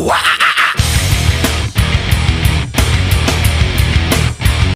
Wow!